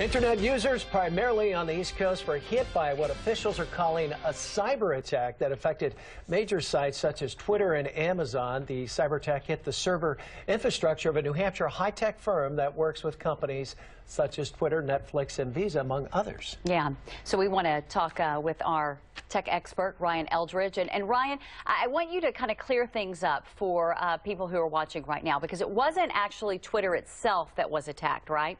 Internet users, primarily on the East Coast, were hit by what officials are calling a cyber attack that affected major sites such as Twitter and Amazon. The cyber attack hit the server infrastructure of a New Hampshire high-tech firm that works with companies such as Twitter, Netflix, and Visa, among others. Yeah, so we want to talk uh, with our tech expert, Ryan Eldridge. And, and, Ryan, I want you to kind of clear things up for uh, people who are watching right now, because it wasn't actually Twitter itself that was attacked, right?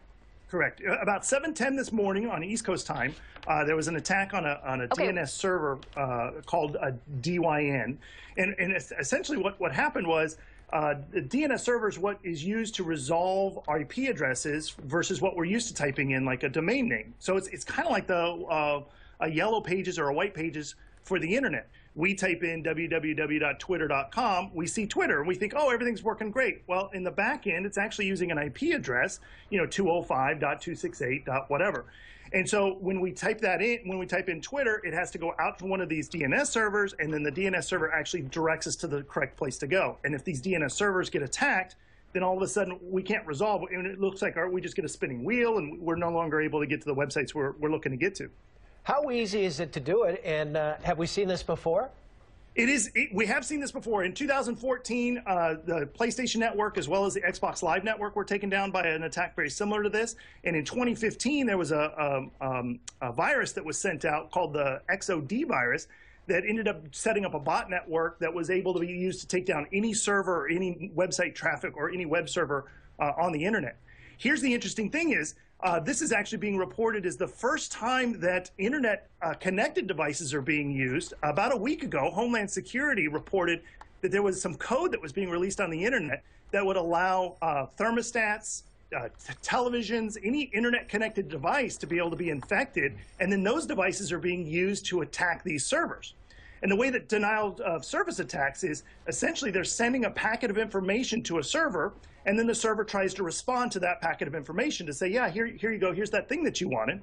Correct. Uh, about 7:10 this morning on East Coast time, uh, there was an attack on a on a okay. DNS server uh, called a DYN, and and essentially what what happened was. Uh, the DNS server is what is used to resolve IP addresses versus what we're used to typing in, like a domain name. So it's it's kind of like the uh, a yellow pages or a white pages for the internet. We type in www.twitter.com, we see Twitter, and we think, oh, everything's working great. Well, in the back end, it's actually using an IP address, you know, 205.268. whatever. And so when we type that in, when we type in Twitter, it has to go out to one of these DNS servers, and then the DNS server actually directs us to the correct place to go. And if these DNS servers get attacked, then all of a sudden we can't resolve and it looks like we just get a spinning wheel, and we're no longer able to get to the websites we're, we're looking to get to. How easy is it to do it, and uh, have we seen this before? It is. It, we have seen this before. In 2014, uh, the PlayStation Network as well as the Xbox Live Network were taken down by an attack very similar to this. And in 2015, there was a, a, um, a virus that was sent out called the XOD virus that ended up setting up a bot network that was able to be used to take down any server or any website traffic or any web server uh, on the internet. Here's the interesting thing is uh, this is actually being reported as the first time that internet uh, connected devices are being used. About a week ago, Homeland Security reported that there was some code that was being released on the internet that would allow uh, thermostats, uh, televisions, any internet connected device to be able to be infected, and then those devices are being used to attack these servers. And the way that denial of service attacks is essentially they're sending a packet of information to a server, and then the server tries to respond to that packet of information to say, yeah, here, here you go, here's that thing that you wanted.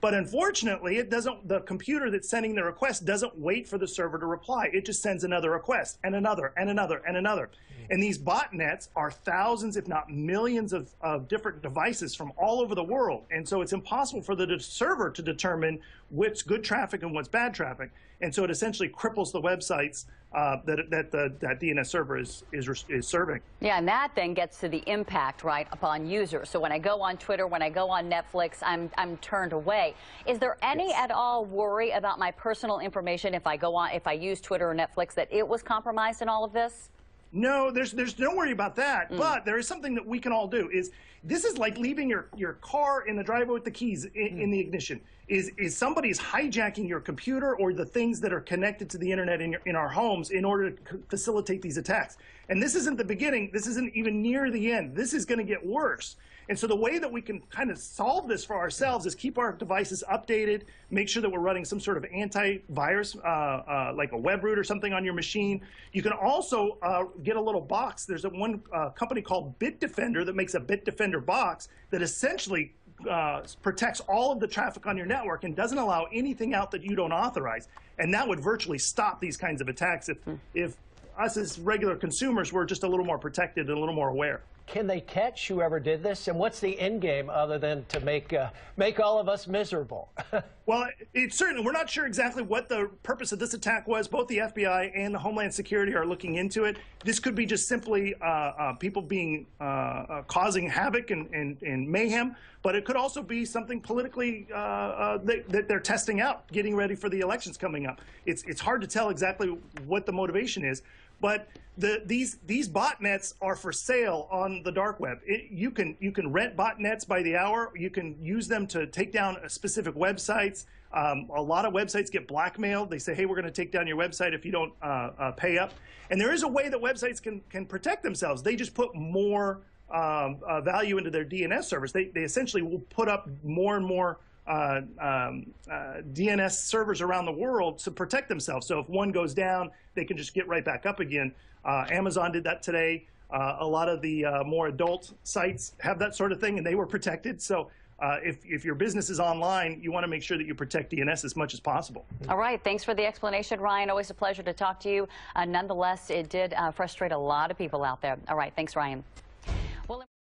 But unfortunately, it doesn't, the computer that's sending the request doesn't wait for the server to reply. It just sends another request and another and another and another. Mm-hmm. And these botnets are thousands, if not millions of, of different devices from all over the world. And so it's impossible for the server to determine what's good traffic and what's bad traffic. And so it essentially cripples the websites uh, that, that the that DNS server is, is, is serving. Yeah, and that then gets to the impact, right, upon users. So when I go on Twitter, when I go on Netflix, I'm, I'm turned away. Is there any yes. at all worry about my personal information if I go on, if I use Twitter or Netflix, that it was compromised in all of this? No, there's there's don't worry about that. Mm. But there is something that we can all do. Is this is like leaving your, your car in the driveway with the keys in, mm. in the ignition. Is is somebody's hijacking your computer or the things that are connected to the internet in your, in our homes in order to facilitate these attacks? And this isn't the beginning. This isn't even near the end. This is going to get worse. And so the way that we can kind of solve this for ourselves is keep our devices updated, make sure that we're running some sort of antivirus, uh, uh, like a Webroot or something on your machine. You can also uh, get a little box. There's a one uh, company called Bitdefender that makes a Bitdefender box that essentially uh, protects all of the traffic on your network and doesn't allow anything out that you don't authorize. And that would virtually stop these kinds of attacks if, hmm. if us as regular consumers were just a little more protected and a little more aware. Can they catch whoever did this? And what's the end game other than to make uh, make all of us miserable? well, it's certainly we're not sure exactly what the purpose of this attack was. Both the FBI and the Homeland Security are looking into it. This could be just simply uh, uh, people being uh, uh, causing havoc and, and, and, mayhem, but it could also be something politically uh, that, that they're testing out, getting ready for the elections coming up. It's it's hard to tell exactly what the motivation is. But the, these these botnets are for sale on the dark web. It, you can you can rent botnets by the hour. You can use them to take down specific websites. Um, a lot of websites get blackmailed. They say, "Hey, we're going to take down your website if you don't uh, uh, pay up." And there is a way that websites can can protect themselves. They just put more um, uh, value into their DNS servers. They they essentially will put up more and more uh, um, uh, DNS servers around the world to protect themselves. So if one goes down, they can just get right back up again. Uh, Amazon did that today. Uh, a lot of the uh, more adult sites have that sort of thing, and they were protected. So if, if your business is online, you want to make sure that you protect DNS as much as possible. All right. Thanks for the explanation, Ryan. Always a pleasure to talk to you. nonetheless, it did frustrate a lot of people out there. All right. Thanks, Ryan.